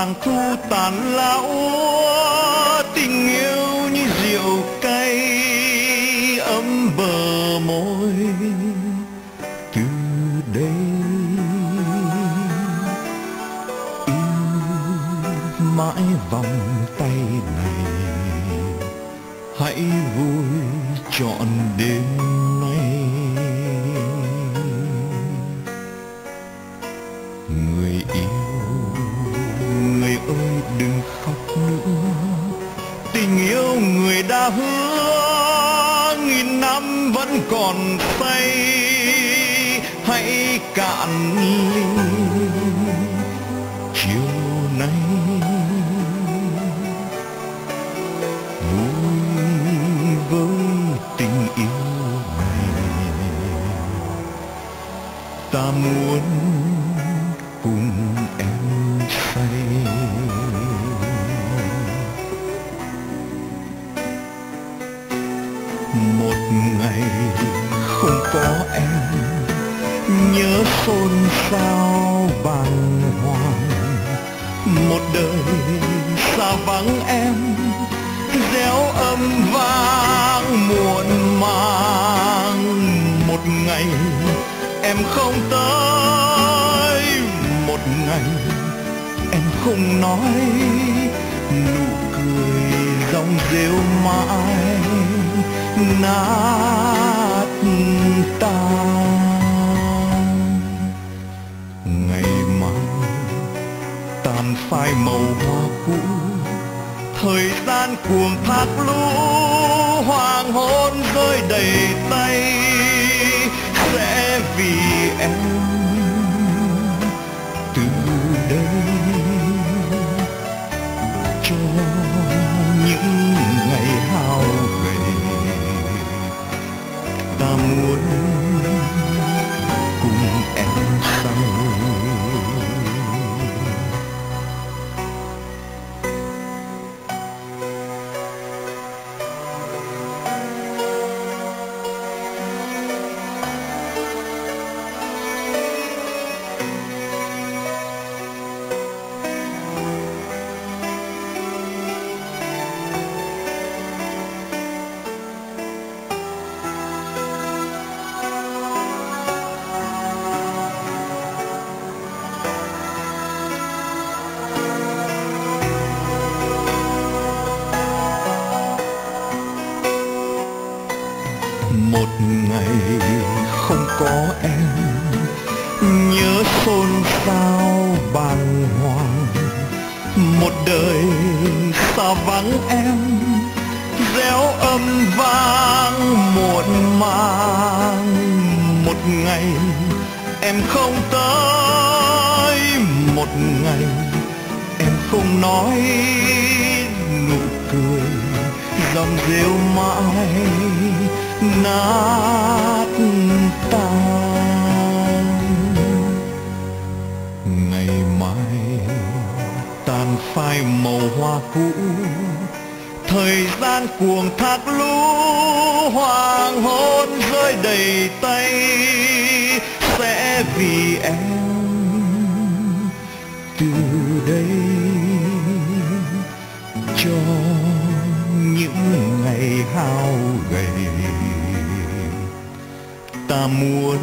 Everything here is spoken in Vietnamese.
vàng thu tàn lão tình yêu như rượu cay ấm bờ môi. Từ đây yêu mãi vòng tay này. Hãy vui trọn đêm nay. Người yêu người hứa nghìn năm vẫn còn tay. Hãy cạn ly chiều nay. Vui với tình yêu này, ta muốn cùng một ngày không có em, nhớ xôn xao bàng hoàng. Một đời xa vắng em, réo âm vang muộn màng. Một ngày em không tới, một ngày em không nói. Nụ cười dòng rêu mãi nát tan ngày mai, tàn phai màu hoa cũ, thời gian cuồng thác lũ hoàng hôn rơi đầy tay. Sẽ vì em ngày không có em. Nhớ xôn xao bàng hoàng, một đời xa vắng em. Réo âm vang muộn màng, một ngày em không tới. Một ngày em không nói nụ cười, dòng rêu mãi nát tan. Ngày mai tàn phai màu hoa cũ, thời gian cuồng thác lũ hoàng hôn rơi đầy tay. Sẽ vì em từ đây cho những ngày hao gầy ta muốn